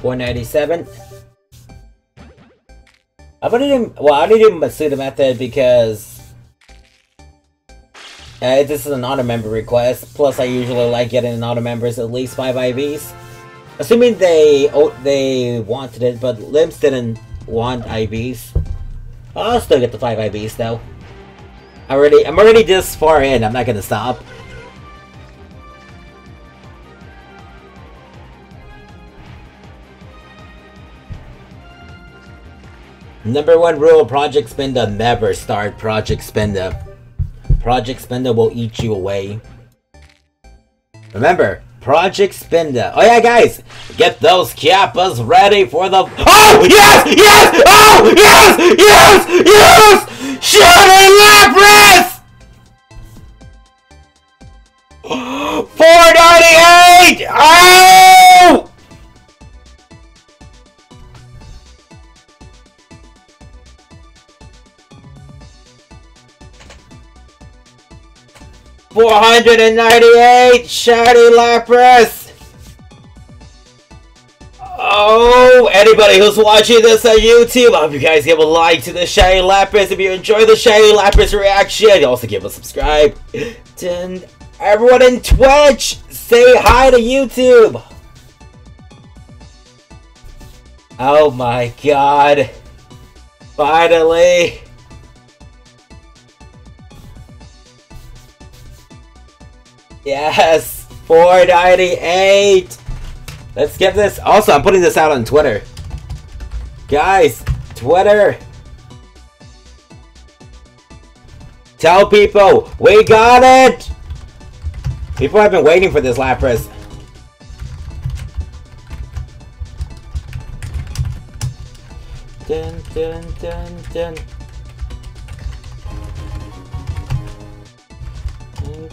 497. I put it in, well, I didn't Masuda method because uh, this is an auto member request. Plus, I usually like getting an auto members at least five IVs. Assuming they oh, they wanted it, but Limbs didn't want IVs. I'll still get the five IVs though. I'm already, I'm already this far in. I'm not gonna stop. Number one rule, Project Spinda, never start Project Spinda. Project Spinda will eat you away. Remember, Project Spinda. Oh yeah, guys, get those Kappas ready for the. Oh yes, yes, oh yes, yes, yes, Shooting Lapras. Four ninety eight. Oh. 498! Shiny Lapras! Oh, anybody who's watching this on YouTube, I hope you guys give a like to the Shiny Lapras if you enjoy the Shiny Lapras reaction. Also give a subscribe. And everyone in Twitch, say hi to YouTube! Oh my god. Finally! Yes! 498! Let's get this. Also, I'm putting this out on Twitter. Guys, Twitter. Tell people, we got it! People have been waiting for this Lapras. Dun, dun, dun, dun.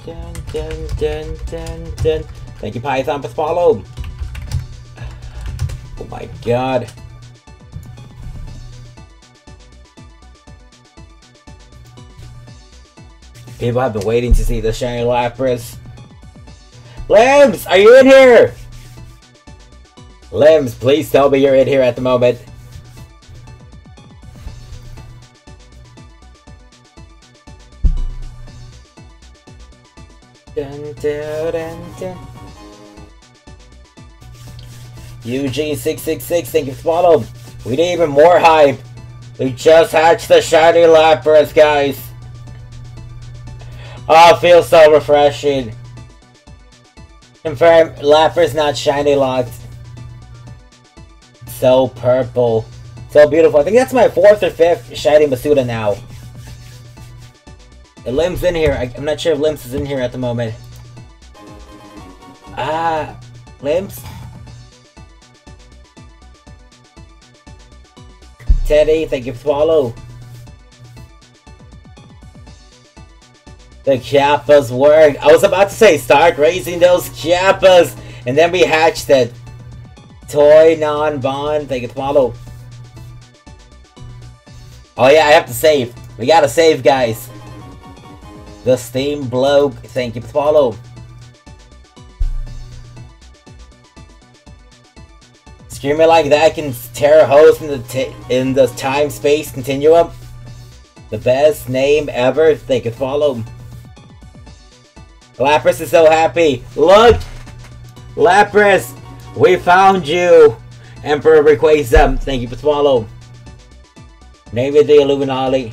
Dun, dun, dun, dun, dun. Thank you, Python, for follow. Oh my god. People have been waiting to see the shiny Lapras. Limbs, are you in here? Limbs, please tell me you're in here at the moment. UG666, thank you for follow. We need even more hype. We just hatched the shiny Lapras, guys. Oh, feels so refreshing. Confirm, Lapras not shiny locked. So purple. So beautiful. I think that's my fourth or fifth shiny Masuda now. The Limb's in here. I, am not sure if Limbs is in here at the moment. Ah, Limbs? Teddy, thank you for. The Kappas work. I was about to say start raising those Kappas, and then we hatched it. Toy non-bond, thank you follow. Oh yeah, I have to save. We gotta save, guys. The Steam Bloke, thank you for follow. Screaming like that can tear a hose in the in the time-space continuum. The best name ever. Thank you for follow. Lapras is so happy. Look! Lapras! We found you! Emperor Rayquaza, thank you for follow. Name of the Illuminati.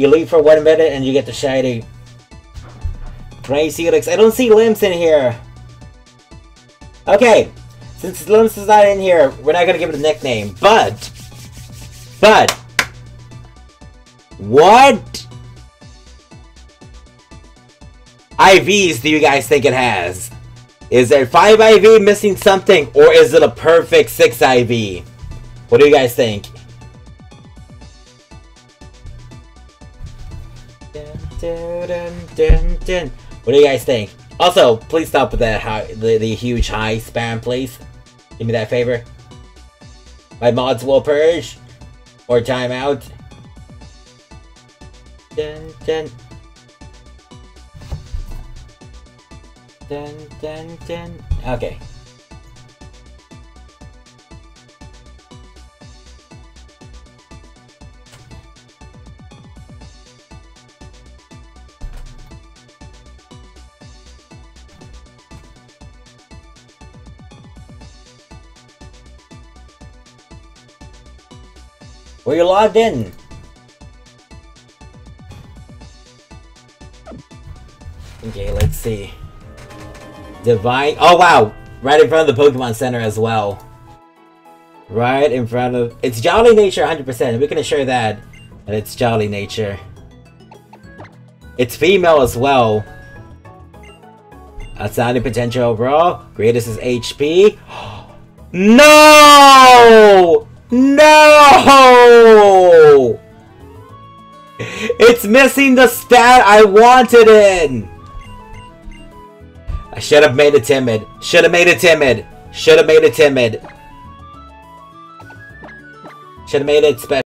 You leave for one minute and you get the shiny. Crazy Helix. I don't see Limbs in here. Okay. Since Limbs is not in here, we're not gonna give it a nickname. But, but, what IVs do you guys think it has? Is there 5 IV missing something, or is it a perfect 6 IV? What do you guys think? Dun, dun, dun. What do you guys think? Also, please stop with that high, the, the huge high spam, please. Do me that favor. My mods will purge. Or timeout. Dun, dun. Dun, dun, dun. Okay. Were you logged in? Okay, let's see. Divine. Oh wow! Right in front of the Pokemon Center as well. Right in front of. It's Jolly Nature 100%. We can assure that. And it's Jolly Nature. It's female as well. Outstanding potential overall. Greatest is HP. No! No! It's missing the stat I wanted in! I should have made it timid. Should have made it timid. Should have made it timid. Should have made it special.